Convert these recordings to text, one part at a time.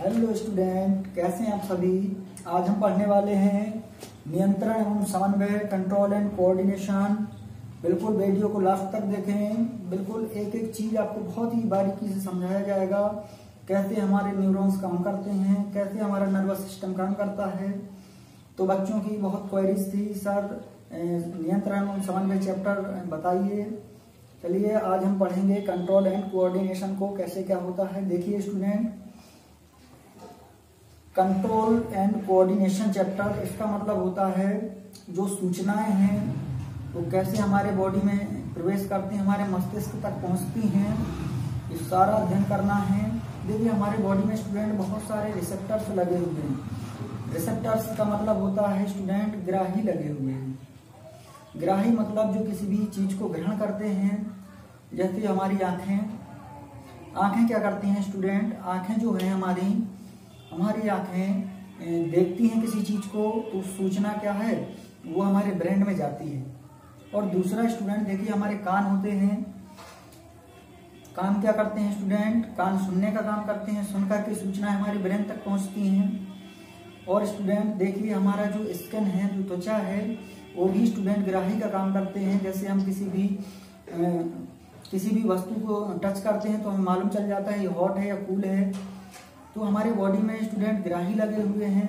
Hello student कैसे हैं आप सभी? आज हम पढ़ने वाले हैं नियंत्रण एवं समन्वय कंट्रोल एंड कोऑर्डिनेशन बिल्कुल वीडियो को लास्ट तक देखें। बिल्कुल एक एक चीज़ आपको बहुत ही बारीकी से समझाया जाएगा। कैसे हमारे न्यूरॉन्स काम करते हैं, कैसे हमारा नर्वस सिस्टम काम करता है। तो बच्चों की बहुत क्वेरीज थी। सर नियंत्रण एवं समन्वय चैप्टर बताइए। चलिए, आज हम पढ़ेंगे कंट्रोल एंड कोऑर्डिनेशन को कैसे क्या होता है। देखिए student control and coordination chapter इसका मतलब होता है जो सूचनाएँ हैं, वो तो कैसे हमारे बॉडी में प्रवेश करती हैं, हमारे मस्तिष्क तक पहुँचती हैं, ये सारा अध्ययन करना है। देखिए, हमारे बॉडी में स्टूडेंट बहुत सारे रिसेप्टर्स लगे हुए हैं। रिसेप्टर्स का मतलब होता है स्टूडेंट ग्राही लगे हुए हैं। ग्राही मतलब जो किसी भी चीज़ को ग्रहण करते हैं, जैसे हमारी आँखें। आँखें क्या करती हैं स्टूडेंट आँखें जो है हमारी हमारी आँखें देखती हैं किसी चीज़ को तो सूचना क्या है? वो हमारे ब्रेन में जाती है। और दूसरा स्टूडेंट देखिए हमारे कान होते हैं। कान क्या करते हैं स्टूडेंट कान सुनने का काम करते हैं, सुनकर के सूचना हमारे ब्रेन तक पहुँचती हैं। और स्टूडेंट देखिए हमारा जो स्किन है, जो त्वचा है वो भी स्टूडेंट ग्राही का काम करते हैं। जैसे हम किसी भी आ, किसी भी वस्तु को टच करते हैं तो हमें मालूम चल जाता है ये हॉट है या कूल है। तो हमारे बॉडी में स्टूडेंट ग्राही लगे हुए हैं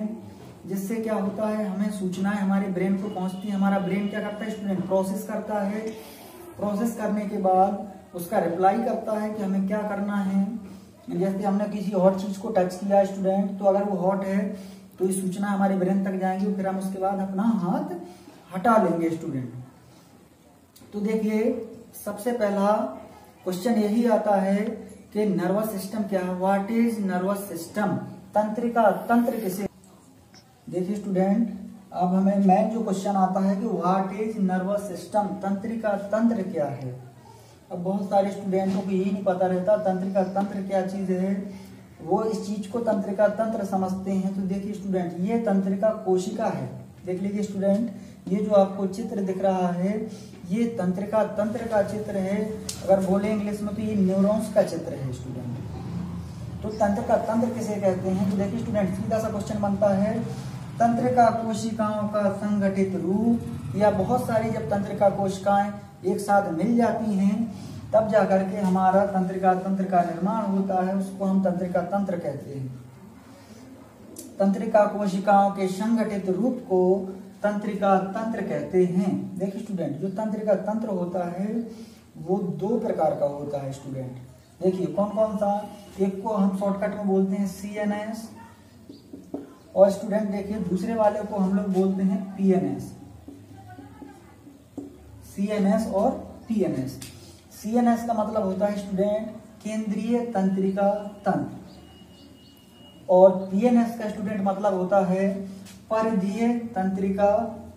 जिससे क्या होता है हमें सूचनाएँ हमारे ब्रेन को पहुँचती है। हमारा ब्रेन क्या करता है स्टूडेंट प्रोसेस करता है। प्रोसेस करने के बाद उसका रिप्लाई करता है कि हमें क्या करना है। जैसे हमने किसी हॉट चीज़ को टच किया स्टूडेंट तो अगर वो हॉट है तो ये सूचना हमारे ब्रेन तक जाएँगी फिर हम उसके बाद अपना हाथ हटा लेंगे स्टूडेंट तो देखिए, सबसे पहला क्वेश्चन यही आता है कि नर्वस सिस्टम क्या है? व्हाट इज़ नर्वस सिस्टम तंत्रिका, तंत्र किसे? देखिए स्टूडेंट अब हमें मेन जो क्वेश्चन आता है कि व्हाट इज़ नर्वस सिस्टम तंत्रिका, तंत्र क्या है? अब बहुत सारे स्टूडेंटों को यही नहीं पता रहता, तंत्रिका, तंत्र क्या चीज़ है? वो इस चीज़ को तंत्रिका, तंत्र समझते हैं। तो देखिए स्टूडेंट ये तंत्रिका कोशिका है। देख लीजिए स्टूडेंट ये जो आपको चित्र दिख रहा है, ये तंत्रिका तंत्र का चित्र है। अगर बोले इंग्लिश में तो ये न्यूरॉन्स का चित्र है स्टूडेंट तो तंत्र का तंत्र किसे कहते हैं? तो देखिए स्टूडेंट सीधा सा क्वेश्चन बनता है। तंत्र का कोशिकाओं का संगठित रूप, या बहुत सारी जब तंत्र का कोशिकाएँ एक साथ मिल जाती हैं, तब जाकर के हमारा तंत्रिका तंत्र का निर्माण होता है, उसको हम तंत्रिका, तंत्र कहते हैं। तंत्रिका कोशिकाओं के संगठित रूप को तंत्रिका तंत्र कहते हैं। देखिए स्टूडेंट जो तंत्रिका तंत्र होता है, वो दो प्रकार का होता है स्टूडेंट देखिए कौन कौन सा? एक को हम शॉर्टकट में बोलते हैं सी एन एस और स्टूडेंट देखिए, दूसरे वाले को हम लोग बोलते हैं P N S C N S और P N S C N S का मतलब होता है स्टूडेंट केंद्रीय तंत्रिका तंत्र। और पीएनएस का स्टूडेंट मतलब होता है परिधीय तंत्रिका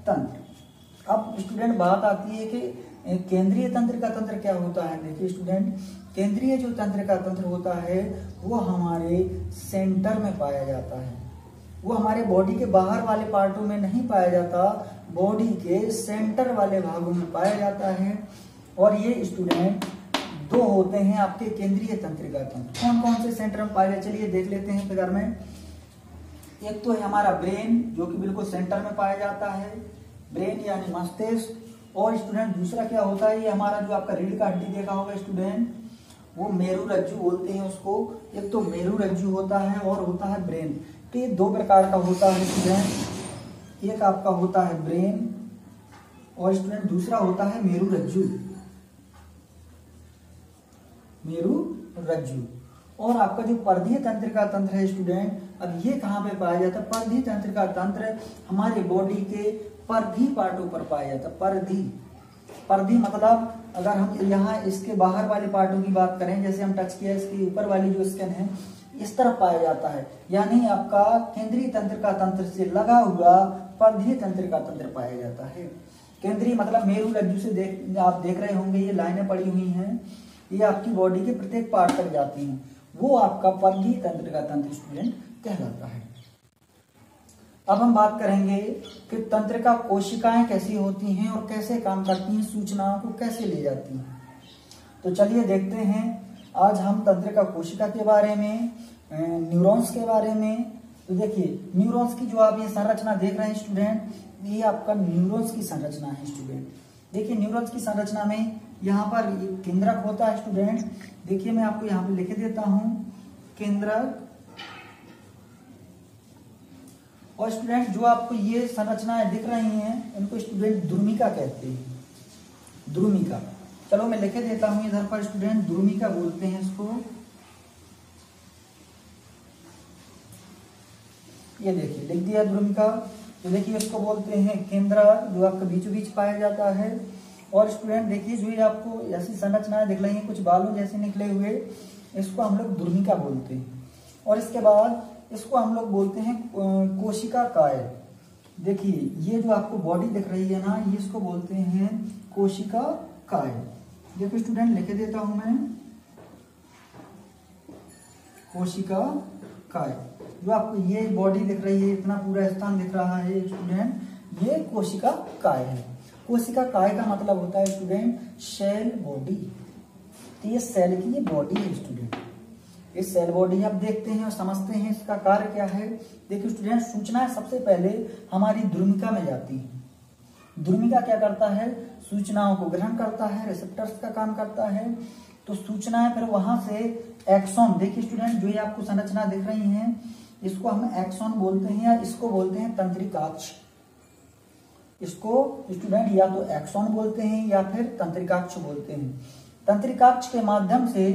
तंत्र। अब स्टूडेंट बात आती है कि केंद्रीय तंत्र का तंत्र क्या होता है? देखिए स्टूडेंट केंद्रीय जो तंत्र का तंत्र होता है, वो हमारे सेंटर में पाया जाता है। वो हमारे बॉडी के बाहर वाले पार्टों में नहीं पाया जाता बॉडी के सेंटर वाले भागों में पाया जाता है। और ये स्टूडेंट दो होते हैं आपके केंद्रीय तंत्रिका तंत्र। कौन कौन से सेंटर में पाए चलिए देख लेते हैं फिगर में। एक तो है हमारा ब्रेन, जो कि बिल्कुल सेंटर में पाया जाता है। ब्रेन यानी मस्तिष्क। और स्टूडेंट, दूसरा क्या होता है, ये हमारा जो आपका रीढ़ का हड्डी देखा होगा स्टूडेंट, वो मेरू रज्जु बोलते हैं उसको। एक तो मेरू रज्जु होता है और होता है ब्रेन। तो ये दो प्रकार का होता है स्टूडेंट। एक आपका होता है ब्रेन और स्टूडेंट, दूसरा होता है मेरू रज्जु। मेरु रज्जु। और आपका जो परधीय तंत्र का तंत्र है स्टूडेंट अब ये कहाँ पे पाया जाता है? परधीय तंत्र का तंत्र हमारे बॉडी के परधी पार्टों पर पाया जाता है परधी परधी मतलब अगर हम यहाँ इसके बाहर वाले पार्टों की बात करें, जैसे हम टच किया, इसके ऊपर वाली जो स्किन है, इस तरफ़ पाया जाता है। यानी आपका केंद्रीय तंत्र का तंत्र से लगा हुआ परधीय तंत्र का तंत्र पाया जाता है। केंद्रीय मतलब मेरु रज्जु से देख, आप देख रहे होंगे, ये लाइनें पड़ी हुई हैं, ये आपकी बॉडी के प्रत्येक पार्ट तक जाती हैं। वो आपका परगी तंत्र का तंत्र स्टूडेंट कहलाता है। अब हम बात करेंगे कि तंत्र का कोशिकाएँ कैसी होती हैं और कैसे काम करती हैं, सूचनाओं को कैसे ले जाती हैं। तो चलिए देखते हैं आज हम तंत्र का कोशिका के बारे में न्यूरॉन्स के बारे में। तो देखिए न्यूरॉन्स की जो आप ये संरचना देख रहे हैं स्टूडेंट ये आपका न्यूरॉन्स की संरचना है स्टूडेंट देखिए न्यूरॉन्स की संरचना में यहाँ पर केंद्रक होता है स्टूडेंट देखिए, मैं आपको यहाँ पे लिख देता हूँ, केंद्रक. और स्टूडेंट जो आपको ये संरचनाएँ दिख रही हैं, इनको स्टूडेंट द्रुमिका कहते हैं। द्रुमिका। चलो, मैं लिखे देता हूँ इधर पर स्टूडेंट द्रुमिका बोलते हैं इसको। ये देखिए, लिख दिया द्रुमिका। तो देखिए इसको बोलते हैं केंद्र, जो आपका बीचों बीच पाया जाता है। और स्टूडेंट देखिए, जो ये आपको ऐसी संरचनाएँ दिख रही है, कुछ बालों जैसे निकले हुए, इसको हम लोग द्रुमिका बोलते हैं। और इसके बाद इसको हम लोग बोलते हैं कोशिका काय देखिए, ये जो आपको बॉडी दिख रही है ना, ये इसको बोलते हैं कोशिका काय देखो स्टूडेंट लिखे देता हूँ मैं। कोशिका काय जो आपको ये बॉडी दिख रही है, इतना पूरा स्थान दिख रहा है स्टूडेंट ये कोशिका काय है। कोशिका काय का मतलब होता है स्टूडेंट सेल बॉडी तो ये सेल की ये बॉडी है स्टूडेंट इस सेल बॉडी आप देखते हैं और समझते हैं इसका कार्य क्या है। देखिए स्टूडेंट सूचना सबसे पहले हमारी द्रुमिका में जाती है। द्रुमिका क्या करता है? सूचनाओं को ग्रहण करता है रिसेप्टर्स का काम करता है। तो सूचनाएँ फिर वहाँ से एक्सॉन देखिए स्टूडेंट जो ये आपको संरचना दिख रही है इसको हम एक्सॉन बोलते हैं या इसको बोलते हैं तंत्रिकाक्ष। इसको स्टूडेंट या तो एक्सॉन बोलते हैं या फिर तंत्रिकाक्ष बोलते हैं। तंत्रिकाक्ष के माध्यम से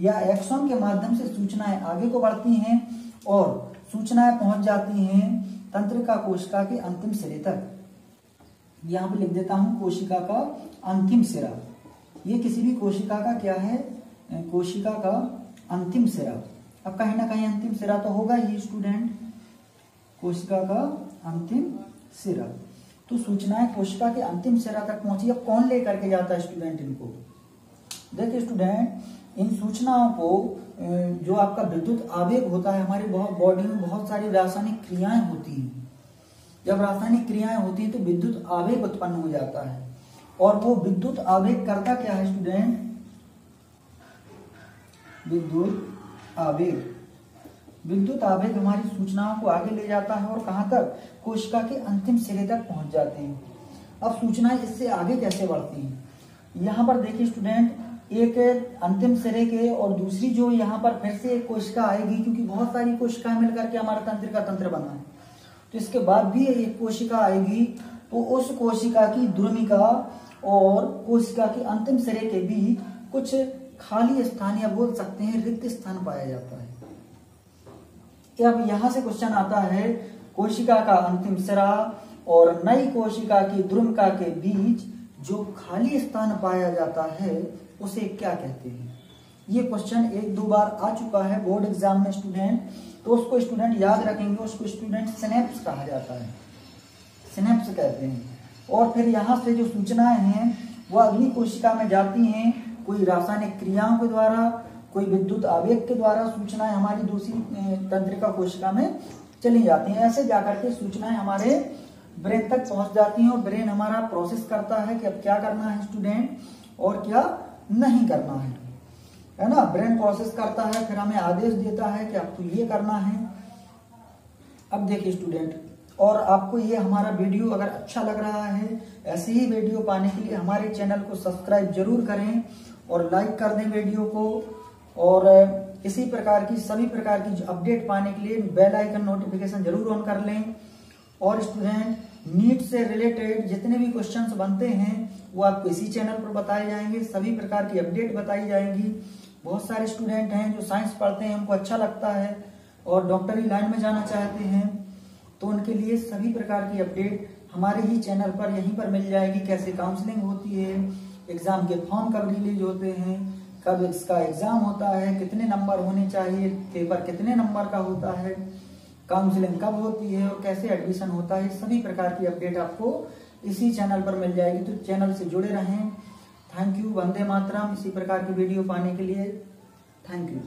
या एक्सॉन के माध्यम से सूचनाएँ आगे को बढ़ती हैं और सूचनाएँ पहुँच जाती हैं तंत्रिका कोशिका के अंतिम सिरे तक। यहाँ पर लिख देता हूँ कोशिका का अंतिम सिरा। ये किसी भी कोशिका का क्या है? कोशिका का अंतिम सिरा। अब कहीं ना कहीं अंतिम सिरा तो होगा ही स्टूडेंट कोशिका का अंतिम सिरा। तो सूचनाएँ कोशिका के अंतिम सिरा तक पहुँची अब कौन लेकर के जाता है स्टूडेंट इनको? देखिए स्टूडेंट इन सूचनाओं को जो आपका विद्युत आवेग होता है, हमारी बहुत बॉडी में बहुत सारी रासायनिक क्रियाएँ होती हैं। जब रासायनिक क्रियाएँ होती हैं तो विद्युत आवेग उत्पन्न हो जाता है। और वो विद्युत आवेग करता क्या है स्टूडेंट विद्युत आवेग विद्युत आवेग हमारी सूचनाओं को आगे ले जाता है और कहाँ तक? कोशिका के अंतिम सिरे तक पहुँच जाते हैं। अब सूचनाएँ इससे आगे कैसे बढ़ती हैं? यहाँ पर देखिए स्टूडेंट, एक अंतिम सिरे के और दूसरी जो यहाँ पर फिर से एक कोशिका आएगी, क्योंकि बहुत सारी कोशिकाएँ मिलकर के हमारा तंत्र का तंत्र बना है। तो इसके बाद भी एक कोशिका आएगी तो उस कोशिका की द्रुमिका और कोशिका के अंतिम सिरे के बीच कुछ खाली स्थान या बोल सकते हैं, रिक्त स्थान पाया जाता है। अब यहाँ से क्वेश्चन आता है, कोशिका का अंतिम सिरा और नई कोशिका की द्रुमका के बीच जो खाली स्थान पाया जाता है, उसे क्या कहते हैं? ये क्वेश्चन एक दो बार आ चुका है बोर्ड एग्ज़ाम में स्टूडेंट तो उसको स्टूडेंट याद रखेंगे, उसको स्टूडेंट स्नेप्स कहा जाता है। स्नेप्स कहते हैं। और फिर यहाँ से जो सूचनाएँ हैं, वो अग्नि कोशिका में जाती हैं कोई रासायनिक क्रियाओं के द्वारा, कोई विद्युत आवेग के द्वारा सूचनाएँ हमारी दूसरी तंत्रिका कोशिका में चली जाती हैं। ऐसे जाकर के सूचनाएँ हमारे ब्रेन तक पहुँच जाती हैं और ब्रेन हमारा प्रोसेस करता है कि अब क्या करना है स्टूडेंट और क्या नहीं करना है। है ना? ब्रेन प्रोसेस करता है, फिर हमें आदेश देता है कि आपको ये करना है। अब देखिए स्टूडेंट और आपको ये हमारा वीडियो अगर अच्छा लग रहा है, ऐसे ही वीडियो पाने के लिए हमारे चैनल को सब्सक्राइब ज़रूर करें। और लाइक कर दें वीडियो को, और इसी प्रकार की, सभी प्रकार की अपडेट पाने के लिए बेल आइकन नोटिफिकेशन ज़रूर ऑन कर लें। और स्टूडेंट नीट से रिलेटेड जितने भी क्वेश्चंस बनते हैं, वो आपको इसी चैनल पर बताए जाएँगे। सभी प्रकार की अपडेट बताई जाएँगी। बहुत सारे स्टूडेंट हैं जो साइंस पढ़ते हैं उनको अच्छा लगता है और डॉक्टरी लाइन में जाना चाहते हैं। तो उनके लिए सभी प्रकार की अपडेट हमारे ही चैनल पर यहीं पर मिल जाएगी। कैसे काउंसलिंग होती है एग्ज़ाम के फॉर्म कब रिलीज़ होते हैं, कब इसका एग्ज़ाम होता है, कितने नंबर होने चाहिए, पेपर कितने नंबर का होता है, काउंसलिंग कब होती है और कैसे एडमिशन होता है, सभी प्रकार की अपडेट आपको इसी चैनल पर मिल जाएगी। तो चैनल से जुड़े रहें। थैंक यू वंदे मातरम। इसी प्रकार की वीडियो पाने के लिए थैंक यू